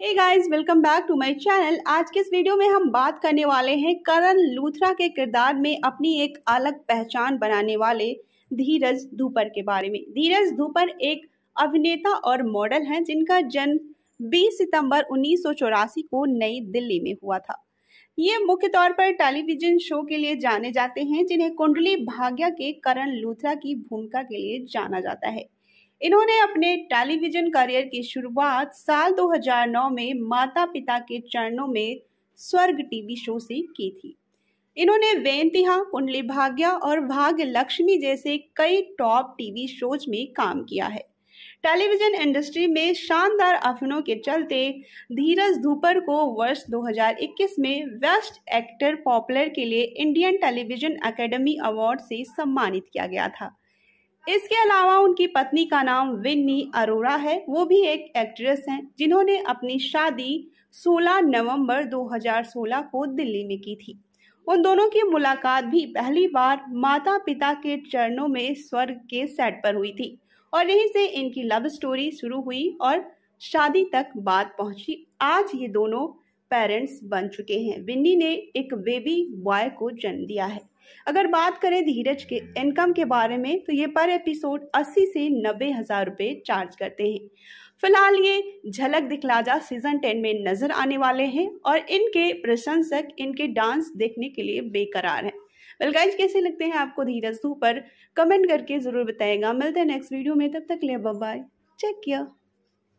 Hey guys welcome back to my channel आज के इस वीडियो में हम बात करने वाले हैं करण लूथरा के किरदार में अपनी एक अलग पहचान बनाने वाले धीरज धूपर के बारे में। धीरज धूपर एक अभिनेता और मॉडल हैं जिनका जन्म 20 सितंबर उन्नीस सौ चौरासी को नई दिल्ली में हुआ था। ये मुख्य तौर पर टेलीविज़न शो के लिए जाने जाते हैं, जिन्हें कुंडली भाग्य के करण लूथरा की भूमिका के लिए जाना जाता है। इन्होंने अपने टेलीविज़न करियर की शुरुआत साल 2009 में माता पिता के चरणों में स्वर्ग टीवी शो से की थी। इन्होंने वेंतिहा कुंडली भाग्य और भाग्य लक्ष्मी जैसे कई टॉप टीवी शोज़ में काम किया है। टेलीविज़न इंडस्ट्री में शानदार अफनों के चलते धीरज धूपर को वर्ष 2021 में बेस्ट एक्टर पॉपुलर के लिए इंडियन टेलीविज़न एकेडमी अवार्ड से सम्मानित किया गया था। इसके अलावा उनकी पत्नी का नाम विन्नी अरोरा है। वो भी एक एक्ट्रेस हैं, जिन्होंने अपनी शादी 16 नवंबर 2016 को दिल्ली में की थी। उन दोनों की मुलाकात भी पहली बार माता पिता के चरणों में स्वर्ग के सेट पर हुई थी और यहीं से इनकी लव स्टोरी शुरू हुई और शादी तक बात पहुँची। आज ये दोनों पेरेंट्स बन चुके हैं। विन्नी ने एक बेबी बॉय को जन्म दिया है। अगर बात करें धीरज के इनकम के बारे में तो ये पर एपिसोड 80 से नब्बे हज़ार रुपये चार्ज करते हैं। फ़िलहाल ये झलक दिखला जा सीज़न टेन में नज़र आने वाले हैं और इनके प्रशंसक, इनके डांस देखने के लिए बेकरार हैं। वेल कैसे लगते हैं आपको धीरज धू पर? कमेंट करके ज़रूर बताएगा। मिलते हैं नेक्स्ट वीडियो में, तब तक ले बाय चेक किया